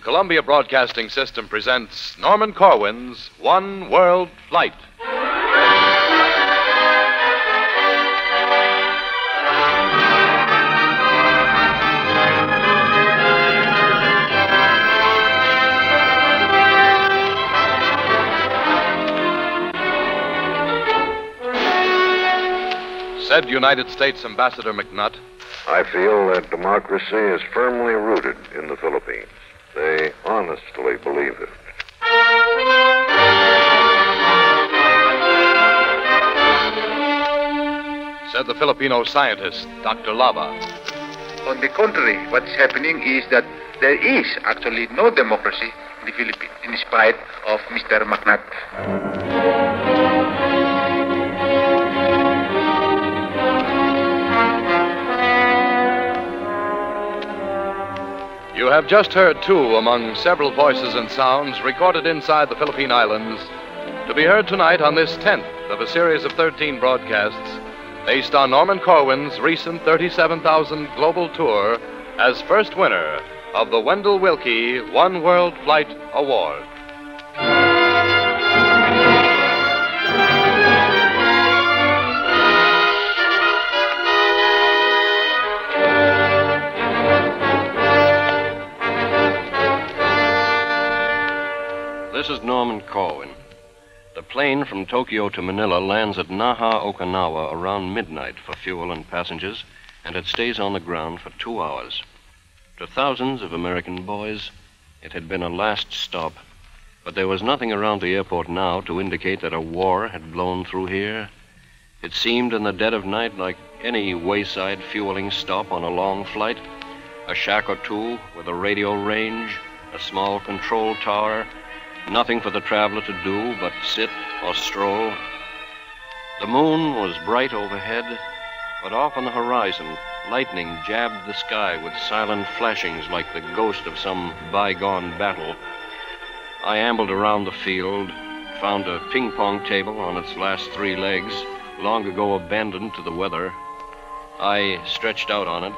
The Columbia Broadcasting System presents Norman Corwin's One World Flight. Said United States Ambassador McNutt, I feel that democracy is firmly rooted in the Philippines. They honestly believe it. said the Filipino scientist, Dr. Lava. On the contrary, what's happening is that there is actually no democracy in the Philippines, in spite of Mr. McNutt. Have just heard two among several voices and sounds recorded inside the Philippine Islands to be heard tonight on this 10th of a series of 13 broadcasts based on Norman Corwin's recent 37,000 global tour as first winner of the Wendell Willkie One World Flight Award. This is Norman Corwin. The plane from Tokyo to Manila lands at Naha, Okinawa around midnight for fuel and passengers, and it stays on the ground for two hours. To thousands of American boys, it had been a last stop, but there was nothing around the airport now to indicate that a war had blown through here. It seemed in the dead of night like any wayside fueling stop on a long flight. A shack or two with a radio range, a small control tower, Nothing for the traveler to do but sit or stroll. The moon was bright overhead, but off on the horizon, lightning jabbed the sky with silent flashings like the ghost of some bygone battle. I ambled around the field, found a ping pong table on its last three legs, long ago abandoned to the weather. I stretched out on it.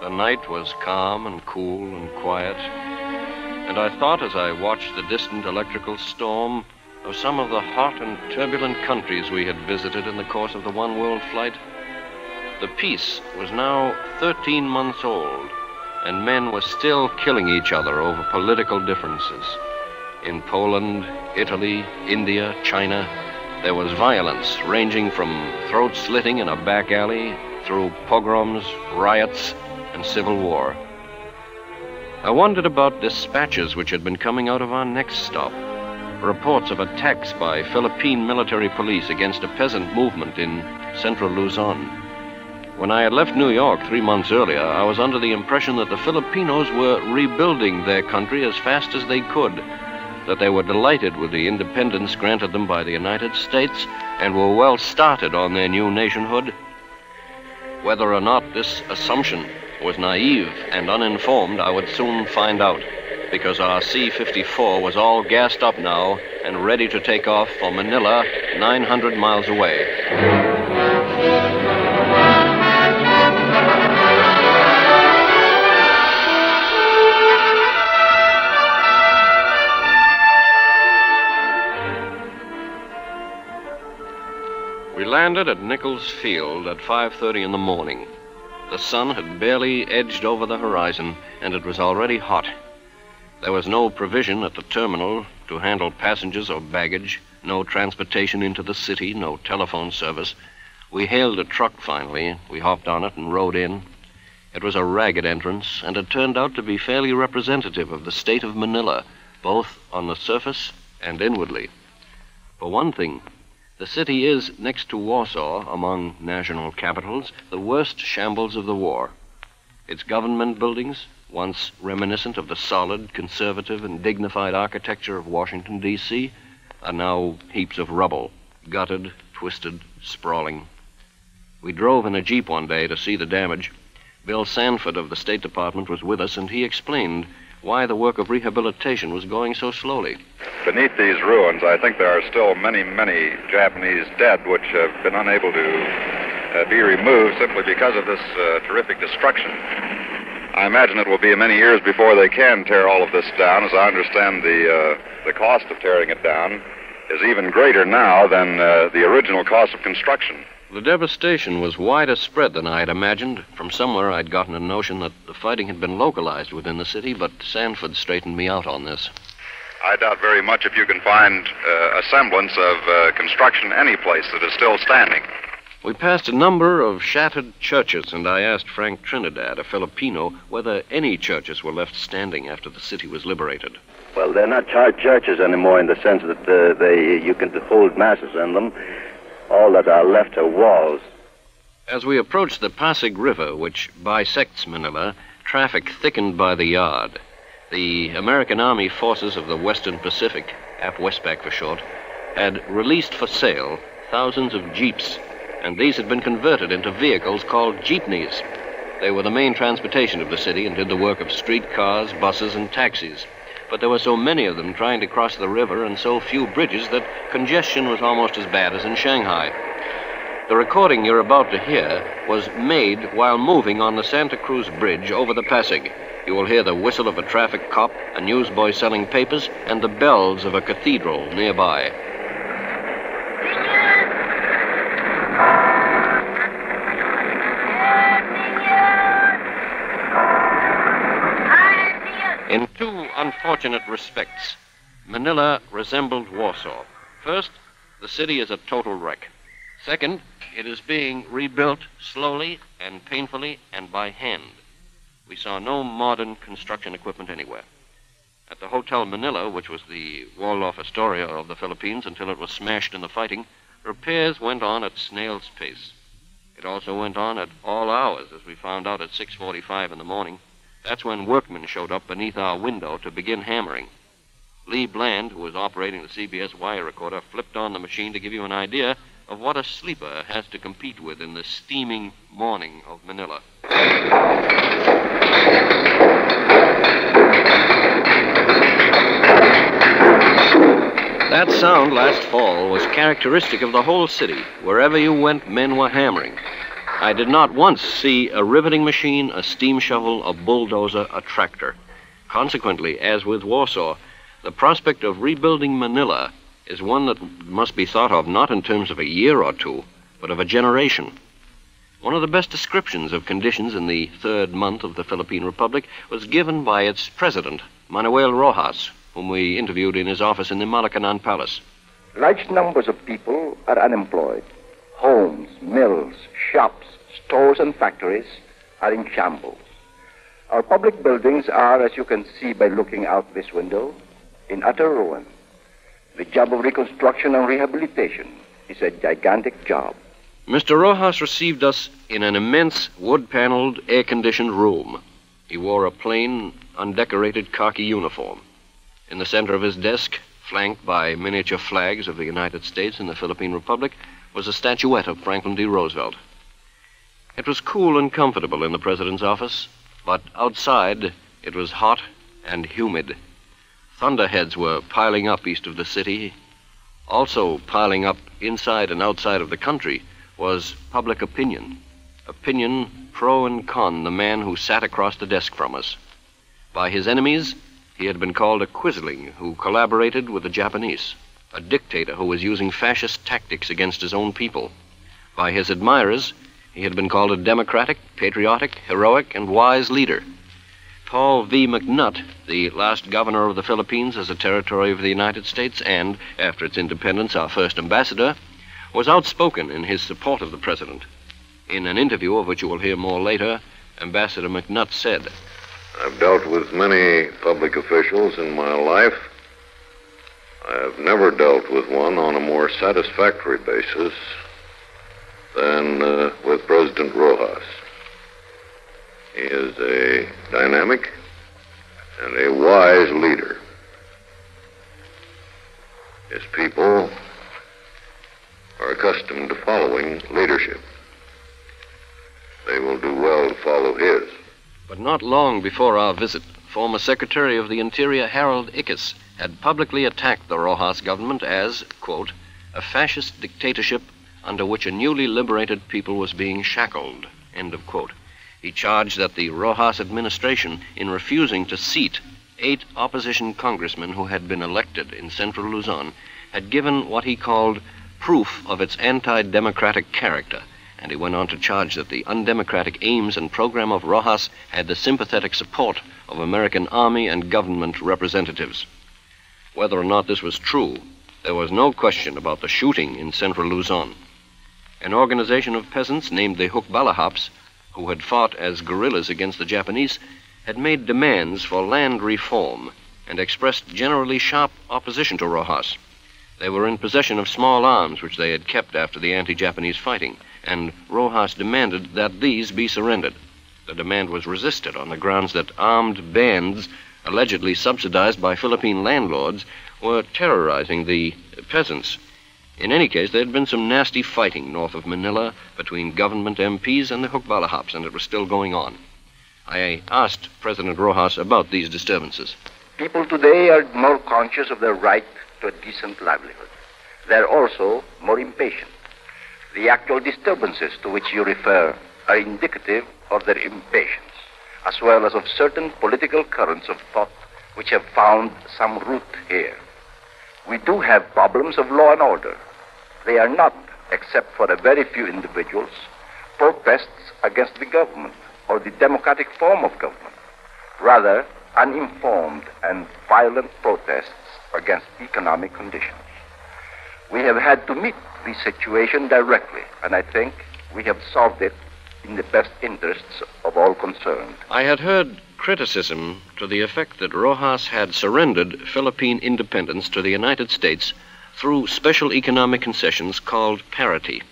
The night was calm and cool and quiet. And I thought as I watched the distant electrical storm of some of the hot and turbulent countries we had visited in the course of the one world flight. The peace was now 13 months old, and men were still killing each other over political differences. In Poland, Italy, India, China, there was violence ranging from throat slitting in a back alley through pogroms, riots, and civil war. I wondered about dispatches which had been coming out of our next stop. Reports of attacks by Philippine military police against a peasant movement in central Luzon. When I had left New York three months earlier, I was under the impression that the Filipinos were rebuilding their country as fast as they could, that they were delighted with the independence granted them by the United States and were well started on their new nationhood. Whether or not this assumption was naive and uninformed, I would soon find out, because our C 54 was all gassed up now and ready to take off for Manila, 900 miles away. We landed at Nichols Field at 5:30 in the morning. The sun had barely edged over the horizon, and it was already hot. There was no provision at the terminal to handle passengers or baggage, no transportation into the city, no telephone service. We hailed a truck finally. We hopped on it and rode in. It was a ragged entrance, and it turned out to be fairly representative of the state of Manila, both on the surface and inwardly. For one thing, the city is, next to Warsaw, among national capitals, the worst shambles of the war. Its government buildings, once reminiscent of the solid, conservative, and dignified architecture of Washington, D.C., are now heaps of rubble, gutted, twisted, sprawling. We drove in a Jeep one day to see the damage. Bill Sanford of the State Department was with us, and he explained why the work of rehabilitation was going so slowly. Beneath these ruins, I think there are still many, many Japanese dead which have been unable to uh, be removed simply because of this uh, terrific destruction. I imagine it will be many years before they can tear all of this down. As I understand, the uh, the cost of tearing it down is even greater now than uh, the original cost of construction. The devastation was wider spread than I had imagined. From somewhere, I'd gotten a notion that the fighting had been localized within the city, but Sanford straightened me out on this. I doubt very much if you can find uh, a semblance of uh, construction any place that is still standing. We passed a number of shattered churches, and I asked Frank Trinidad, a Filipino, whether any churches were left standing after the city was liberated. Well, they're not charged churches anymore in the sense that uh, they you can hold masses in them. All that are left are walls. As we approached the Pasig River, which bisects Manila, traffic thickened by the yard. The American Army Forces of the Western Pacific, AFWESPAC for short, had released for sale thousands of jeeps, and these had been converted into vehicles called jeepneys. They were the main transportation of the city and did the work of streetcars, buses, and taxis. But there were so many of them trying to cross the river and so few bridges that congestion was almost as bad as in Shanghai. The recording you're about to hear was made while moving on the Santa Cruz Bridge over the Pasig. You will hear the whistle of a traffic cop, a newsboy selling papers, and the bells of a cathedral nearby. In two unfortunate respects, Manila resembled Warsaw. First, the city is a total wreck. Second, it is being rebuilt slowly and painfully and by hand. We saw no modern construction equipment anywhere. At the Hotel Manila, which was the Waldorf Astoria of the Philippines until it was smashed in the fighting, repairs went on at snail's pace. It also went on at all hours, as we found out at 6:45 in the morning. That's when workmen showed up beneath our window to begin hammering. Lee Bland, who was operating the CBS wire recorder, flipped on the machine to give you an idea of what a sleeper has to compete with in the steaming morning of Manila. That sound last fall was characteristic of the whole city. Wherever you went, men were hammering. I did not once see a riveting machine, a steam shovel, a bulldozer, a tractor. Consequently, as with Warsaw, the prospect of rebuilding Manila is one that must be thought of not in terms of a year or two, but of a generation. One of the best descriptions of conditions in the third month of the Philippine Republic was given by its president, Manuel Rojas, whom we interviewed in his office in the Malacanan Palace. Large numbers of people are unemployed. Homes, mills, shops, stores, and factories are in shambles. Our public buildings are, as you can see by looking out this window, in utter ruin. The job of reconstruction and rehabilitation is a gigantic job. Mr. Rojas received us in an immense wood paneled, air conditioned room. He wore a plain, undecorated khaki uniform. In the center of his desk, flanked by miniature flags of the United States and the Philippine Republic, was a statuette of Franklin D. Roosevelt. It was cool and comfortable in the president's office, but outside it was hot and humid. Thunderheads were piling up east of the city. Also piling up inside and outside of the country was public opinion. Opinion pro and con the man who sat across the desk from us. By his enemies, he had been called a quisling who collaborated with the Japanese, a dictator who was using fascist tactics against his own people. By his admirers, he had been called a democratic, patriotic, heroic, and wise leader. Paul V. McNutt, the last governor of the Philippines as a territory of the United States and, after its independence, our first ambassador, was outspoken in his support of the president. In an interview of which you will hear more later, Ambassador McNutt said, I've dealt with many public officials in my life. I have never dealt with one on a more satisfactory basis than uh, with President Rojas. He is a dynamic and a wise leader. His people are accustomed to following leadership. They will do well to follow his. But not long before our visit, former Secretary of the Interior Harold Ickes had publicly attacked the Rojas government as, quote, a fascist dictatorship under which a newly liberated people was being shackled, end of quote. He charged that the Rojas administration, in refusing to seat eight opposition congressmen who had been elected in central Luzon, had given what he called proof of its anti democratic character. And he went on to charge that the undemocratic aims and program of Rojas had the sympathetic support of American army and government representatives. Whether or not this was true, there was no question about the shooting in central Luzon. An organization of peasants named the Hukbalahaps, who had fought as guerrillas against the Japanese, had made demands for land reform and expressed generally sharp opposition to Rojas. They were in possession of small arms which they had kept after the anti Japanese fighting, and Rojas demanded that these be surrendered. The demand was resisted on the grounds that armed bands, allegedly subsidized by Philippine landlords, were terrorizing the peasants. In any case, there had been some nasty fighting north of Manila between government MPs and the Hukbalahaps, and it was still going on. I asked President Rojas about these disturbances. People today are more conscious of their right to a decent livelihood. They're also more impatient. The actual disturbances to which you refer are indicative of their impatience, as well as of certain political currents of thought which have found some root here. We do have problems of law and order. They are not, except for a very few individuals, protests against the government or the democratic form of government. Rather, uninformed and violent protests against economic conditions. We have had to meet the situation directly, and I think we have solved it in the best interests of all concerned. I had heard criticism to the effect that Rojas had surrendered Philippine independence to the United States through special economic concessions called parity.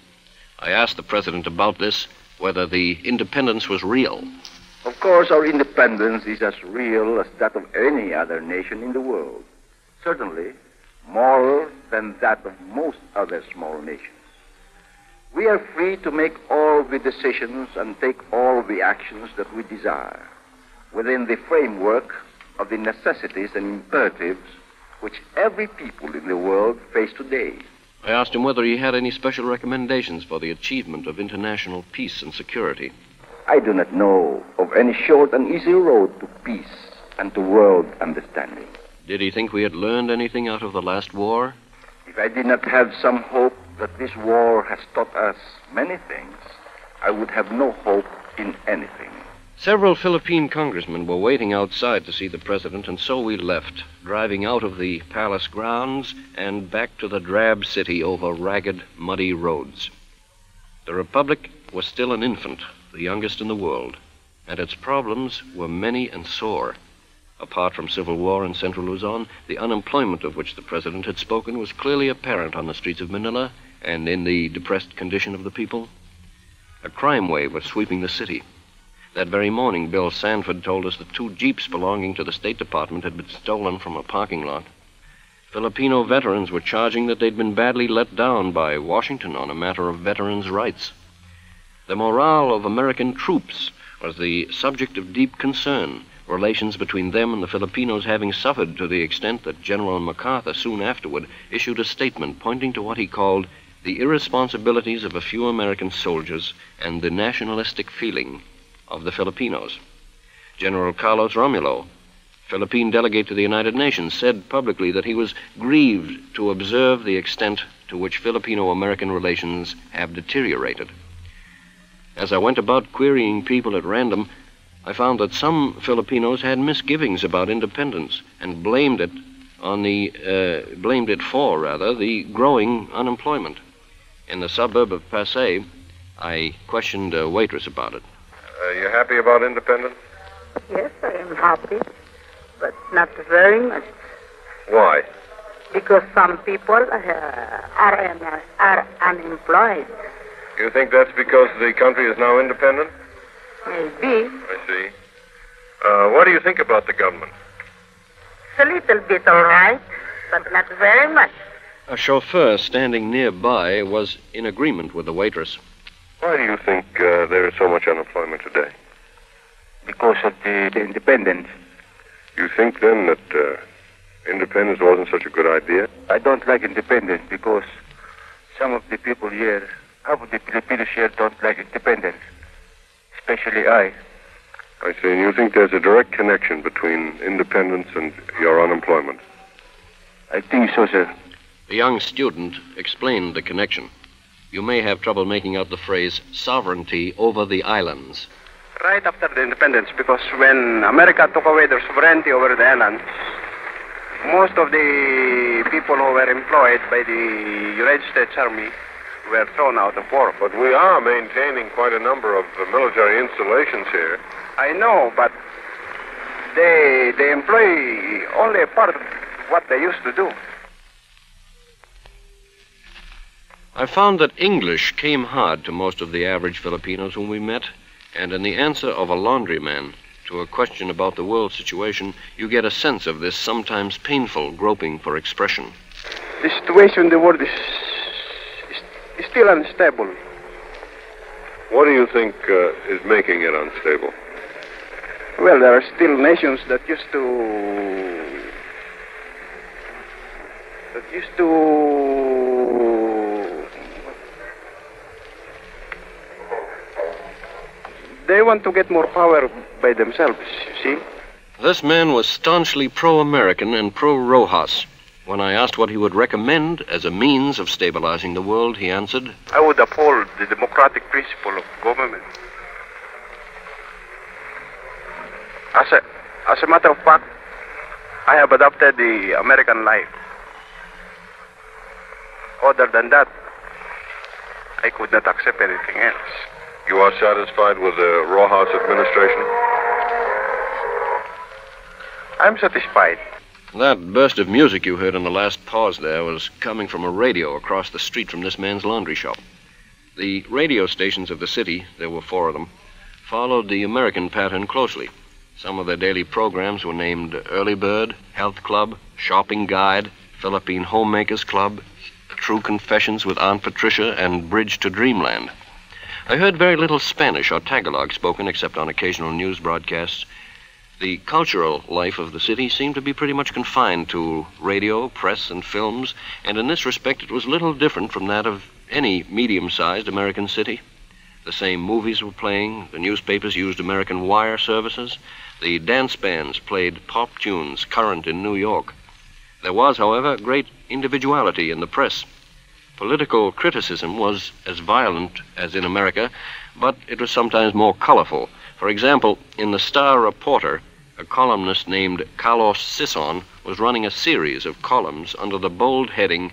I asked the president about this, whether the independence was real. Of course, our independence is as real as that of any other nation in the world. Certainly, more than that of most other small nations. We are free to make all the decisions and take all the actions that we desire within the framework of the necessities and imperatives which every people in the world face today. I asked him whether he had any special recommendations for the achievement of international peace and security. I do not know of any short and easy road to peace and to world understanding. Did he think we had learned anything out of the last war? If I did not have some hope that this war has taught us many things, I would have no hope in anything. Several Philippine congressmen were waiting outside to see the president, and so we left, driving out of the palace grounds and back to the drab city over ragged, muddy roads. The Republic was still an infant, the youngest in the world, and its problems were many and sore. Apart from civil war in central Luzon, the unemployment of which the president had spoken was clearly apparent on the streets of Manila and in the depressed condition of the people. A crime wave was sweeping the city. That very morning, Bill Sanford told us that two jeeps belonging to the State Department had been stolen from a parking lot. Filipino veterans were charging that they'd been badly let down by Washington on a matter of veterans' rights. The morale of American troops was the subject of deep concern, relations between them and the Filipinos having suffered to the extent that General MacArthur soon afterward issued a statement pointing to what he called the irresponsibilities of a few American soldiers and the nationalistic feeling of the Filipinos. General Carlos Romulo, Philippine delegate to the United Nations, said publicly that he was grieved to observe the extent to which Filipino American relations have deteriorated. As I went about querying people at random, I found that some Filipinos had misgivings about independence and blamed it on the uh, blamed it for rather the growing unemployment. In the suburb of Pasay, I questioned a waitress about it. Are you happy about independence? Yes, I am happy, but not very much. Why? Because some people uh, are, un- are unemployed. You think that's because the country is now independent? Maybe. I see. Uh, what do you think about the government? It's a little bit all right, but not very much. A chauffeur standing nearby was in agreement with the waitress. Why do you think uh, there is so much unemployment today? Because of the, the independence. You think then that uh, independence wasn't such a good idea? I don't like independence because some of the people here, half of the Filipinos here don't like independence. Especially I. I see. And you think there's a direct connection between independence and your unemployment? I think so, sir. The young student explained the connection. You may have trouble making out the phrase sovereignty over the islands. Right after the independence, because when America took away their sovereignty over the islands, most of the people who were employed by the United States Army were thrown out of work. But we are maintaining quite a number of uh, military installations here. I know, but they they employ only a part of what they used to do. I found that English came hard to most of the average Filipinos whom we met, and in the answer of a laundryman to a question about the world situation, you get a sense of this sometimes painful groping for expression. The situation in the world is, is, is still unstable. What do you think uh, is making it unstable? Well, there are still nations that used to that used to they want to get more power by themselves, you see? This man was staunchly pro American and pro Rojas. When I asked what he would recommend as a means of stabilizing the world, he answered, I would uphold the democratic principle of government. As a, as a matter of fact, I have adopted the American life. Other than that, I could not accept anything else. You are satisfied with the Rojas administration? I'm satisfied. That burst of music you heard in the last pause there was coming from a radio across the street from this man's laundry shop. The radio stations of the city, there were four of them, followed the American pattern closely. Some of their daily programs were named Early Bird, Health Club, Shopping Guide, Philippine Homemakers Club, True Confessions with Aunt Patricia, and Bridge to Dreamland. I heard very little Spanish or Tagalog spoken except on occasional news broadcasts. The cultural life of the city seemed to be pretty much confined to radio, press, and films, and in this respect it was little different from that of any medium sized American city. The same movies were playing, the newspapers used American wire services, the dance bands played pop tunes current in New York. There was, however, great individuality in the press. Political criticism was as violent as in America, but it was sometimes more colorful. For example, in the Star Reporter, a columnist named Carlos Sison was running a series of columns under the bold heading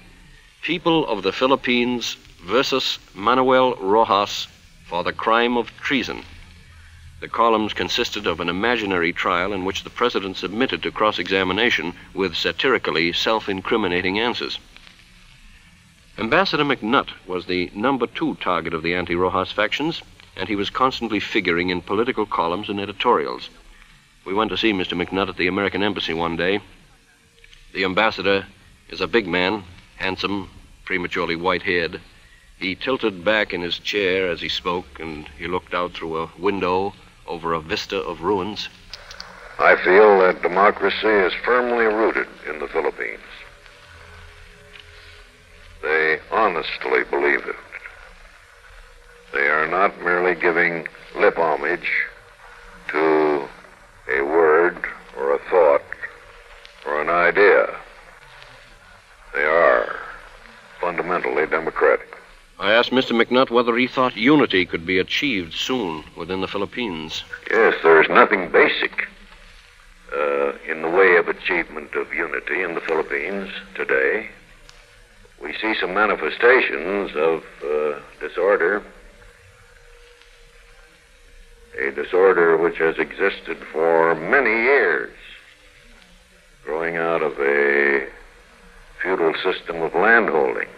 People of the Philippines versus Manuel Rojas for the crime of treason. The columns consisted of an imaginary trial in which the president submitted to cross examination with satirically self incriminating answers. Ambassador McNutt was the number two target of the anti Rojas factions, and he was constantly figuring in political columns and editorials. We went to see Mr. McNutt at the American Embassy one day. The ambassador is a big man, handsome, prematurely white haired. He tilted back in his chair as he spoke, and he looked out through a window over a vista of ruins. I feel that democracy is firmly rooted in the Philippines. They honestly believe it. They are not merely giving lip homage to a word or a thought or an idea. They are fundamentally democratic. I asked Mr. McNutt whether he thought unity could be achieved soon within the Philippines. Yes, there is nothing basic uh, in the way of achievement of unity in the Philippines today. We see some manifestations of uh, disorder, a disorder which has existed for many years, growing out of a feudal system of landholding,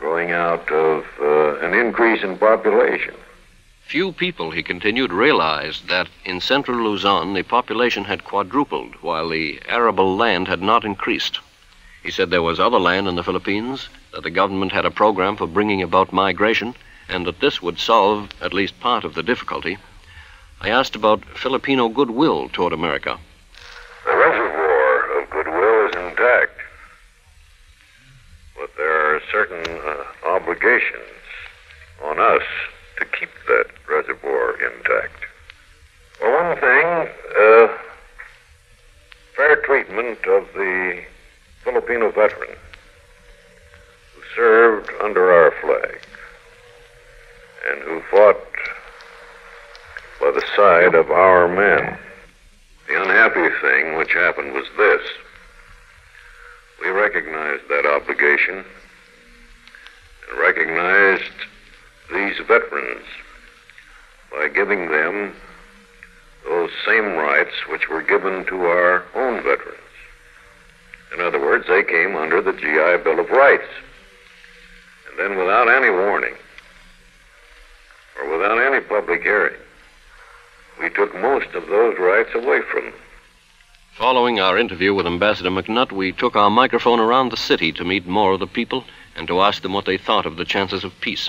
growing out of uh, an increase in population. Few people, he continued, realized that in central Luzon the population had quadrupled while the arable land had not increased. He said there was other land in the Philippines, that the government had a program for bringing about migration, and that this would solve at least part of the difficulty. I asked about Filipino goodwill toward America. The reservoir of goodwill is intact, but there are certain uh, obligations on us to keep that reservoir intact. For one thing, uh, fair treatment of the Filipino veteran who served under our flag and who fought by the side of our men. The unhappy thing which happened was this. We recognized that obligation recognized these veterans by giving them those same rights which were given to our own veterans. In other words, they came under the GI Bill of Rights. And then, without any warning, or without any public hearing, we took most of those rights away from them. Following our interview with Ambassador McNutt, we took our microphone around the city to meet more of the people and to ask them what they thought of the chances of peace.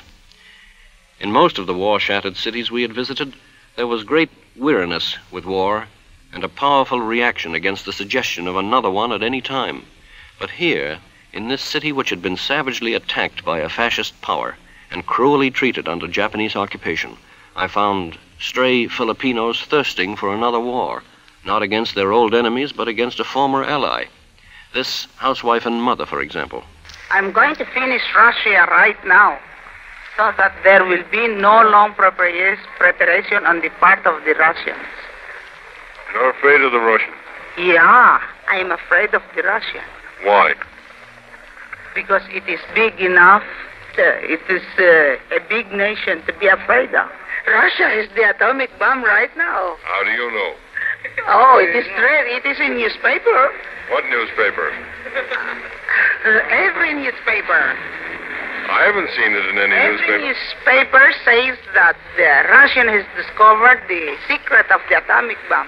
In most of the war shattered cities we had visited, there was great weariness with war and a powerful reaction against the suggestion of another one at any time. But here, in this city which had been savagely attacked by a fascist power and cruelly treated under Japanese occupation, I found stray Filipinos thirsting for another war, not against their old enemies, but against a former ally. This housewife and mother, for example. I'm going to finish Russia right now so that there will be no long preparation on the part of the Russians. You're afraid of the Russians. Yeah, I am afraid of the Russians Why? because it is big enough. uh, it is uh, a big nation to be afraid of. Russia is the atomic bomb right now. How do you know? Oh, it is true. It is in newspaper. What newspaper? Uh, every newspaper. I haven't seen it in any Every newspaper. Every newspaper says that the Russian has discovered the secret of the atomic bomb.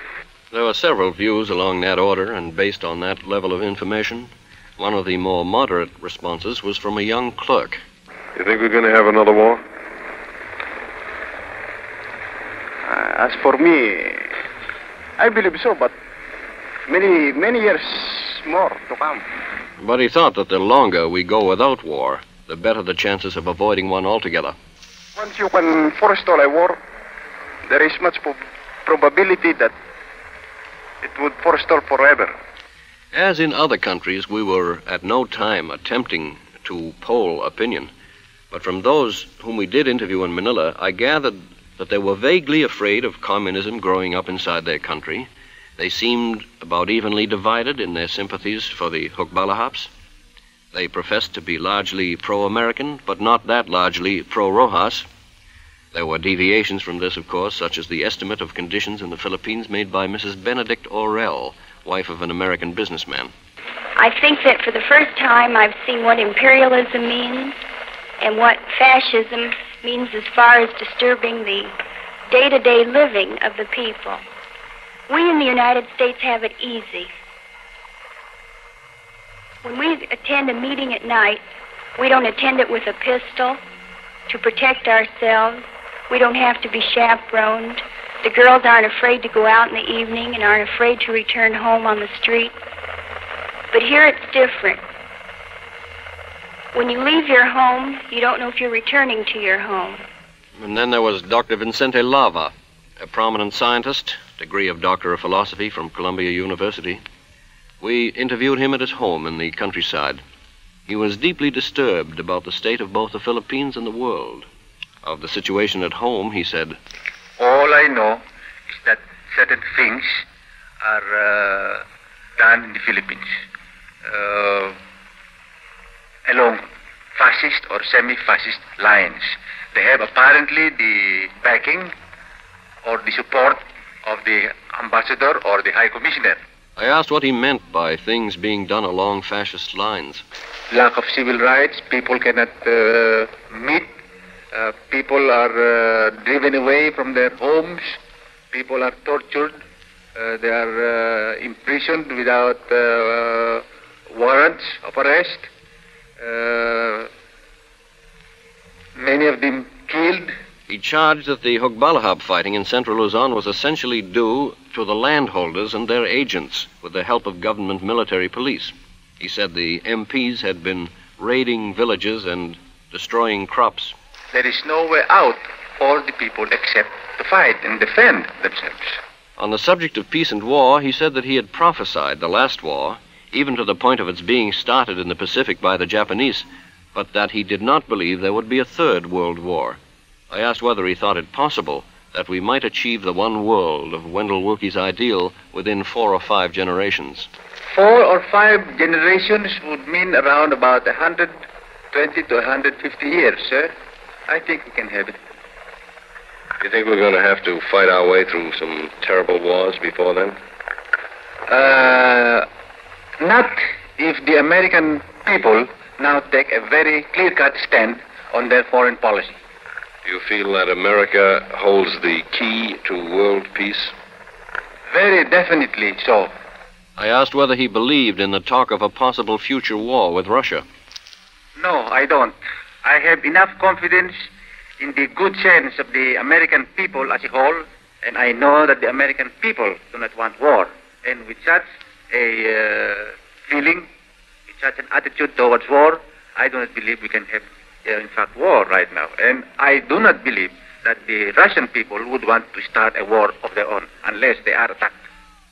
There were several views along that order, and based on that level of information, one of the more moderate responses was from a young clerk. You think we're going to have another war? Uh, as for me, I believe so, but many, many years more to come. But he thought that the longer we go without war, the better the chances of avoiding one altogether. Once you can forestall a war, there is much po- probability that it would forestall forever. As in other countries, we were at no time attempting to poll opinion. But from those whom we did interview in Manila, I gathered that they were vaguely afraid of communism growing up inside their country. They seemed about evenly divided in their sympathies for the Hukbalahaps. They professed to be largely pro American, but not that largely pro Rojas. There were deviations from this, of course, such as the estimate of conditions in the Philippines made by Mrs. Benedict Orell, wife of an American businessman. I think that for the first time I've seen what imperialism means and what fascism means as far as disturbing the day to day living of the people. We in the United States have it easy. When we attend a meeting at night, we don't attend it with a pistol to protect ourselves. We don't have to be chaperoned. The girls aren't afraid to go out in the evening and aren't afraid to return home on the street. But here it's different. When you leave your home, you don't know if you're returning to your home. And then there was Dr. Vicente Lava, a prominent scientist, degree of Doctor of Philosophy from Columbia University. We interviewed him at his home in the countryside. He was deeply disturbed about the state of both the Philippines and the world. Of the situation at home, he said, All I know is that certain things are uh, done in the Philippines uh, along fascist or semi-fascist lines. They have apparently the backing or the support of the ambassador or the high commissioner. I asked what he meant by things being done along fascist lines. Lack of civil rights, people cannot uh, meet, uh, people are uh, driven away from their homes, people are tortured, uh, they are uh, imprisoned without uh, warrants of arrest, uh, many have been killed. He charged that the Hukbalahap fighting in central Luzon was essentially due to the landholders and their agents with the help of government military police. He said the MPs had been raiding villages and destroying crops. There is no way out all the people except to fight and defend themselves. On the subject of peace and war, he said that he had prophesied the last war, even to the point of its being started in the Pacific by the Japanese, but that he did not believe there would be a third world war. I asked whether he thought it possible that we might achieve the one world of Wendell Willkie's ideal within four or five generations. Four or five generations would mean around about 120 to 150 years, sir. I think we can have it. You think we're going to have to fight our way through some terrible wars before then? Uh, not if the American people now take a very clear-cut stand on their foreign policy. Do you feel that America holds the key to world peace? Very definitely so. I asked whether he believed in the talk of a possible future war with Russia. No, I don't. I have enough confidence in the good sense of the American people as a whole, and I know that the American people do not want war. And with such a uh, feeling, such an attitude towards war, I do not believe we can have, uh, in fact, war right now. And I do not believe that the Russian people would want to start a war of their own unless they are attacked.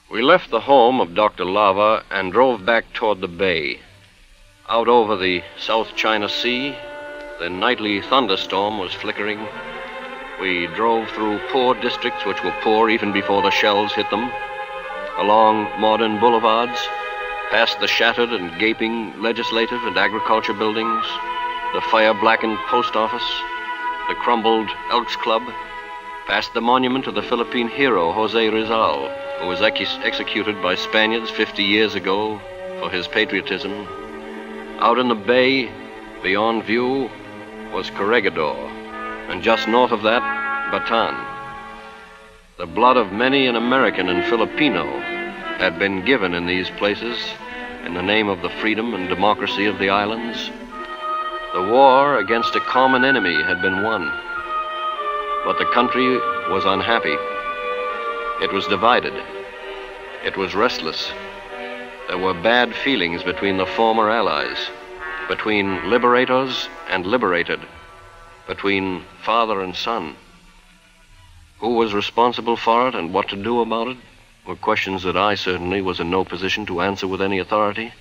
We left the home of Dr. Lava and drove back toward the bay. Out over the South China Sea, the nightly thunderstorm was flickering. We drove through poor districts which were poor even before the shells hit them, along modern boulevards, past the shattered and gaping legislative and agriculture buildings, the fire blackened post office, the crumbled Elks Club, past the monument to the Philippine hero Jose Rizal, who was ex- executed by Spaniards 50 years ago for his patriotism. Out in the bay, beyond view, was Corregidor, and just north of that, Bataan. The blood of many an American and Filipino had been given in these places in the name of the freedom and democracy of the islands. The war against a common enemy had been won, but the country was unhappy. It was divided. It was restless. There were bad feelings between the former allies between liberators and liberated, between father and son. Who was responsible for it and what to do about it were questions that I certainly was in no position to answer with any authority.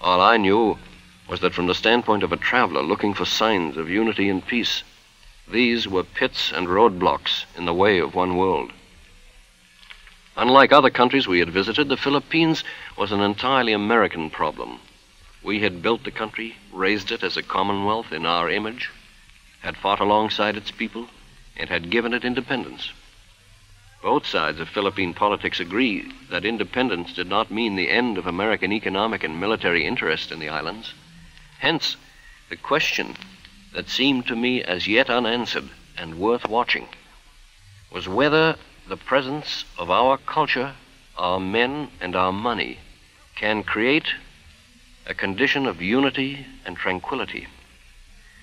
All I knew was that from the standpoint of a traveler looking for signs of unity and peace, these were pits and roadblocks in the way of one world. Unlike other countries we had visited, the Philippines was an entirely American problem. We had built the country, raised it as a commonwealth in our image, had fought alongside its people, and had given it independence. Both sides of Philippine politics agree that independence did not mean the end of American economic and military interest in the islands. Hence, the question that seemed to me as yet unanswered and worth watching was whether the presence of our culture, our men, and our money can create a condition of unity and tranquility.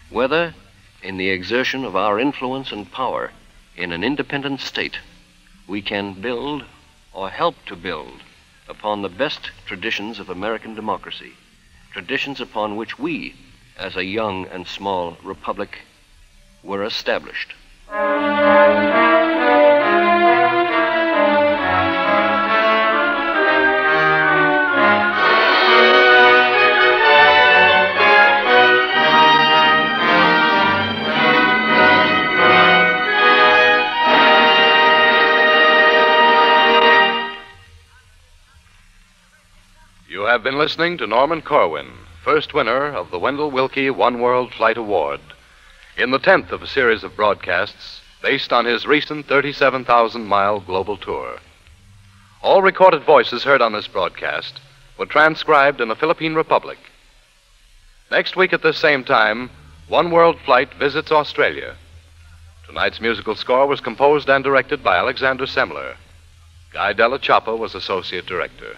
Whether, in the exertion of our influence and power in an independent state, we can build or help to build upon the best traditions of American democracy, traditions upon which we, as a young and small republic, were established. Have been listening to Norman Corwin, first winner of the Wendell Willkie One World Flight Award, in the 10th of a series of broadcasts based on his recent 37,000 mile global tour. All recorded voices heard on this broadcast were transcribed in the Philippine Republic. Next week at this same time, One World Flight visits Australia. Tonight's musical score was composed and directed by Alexander Semmler. Guy Della Cioppa was associate director.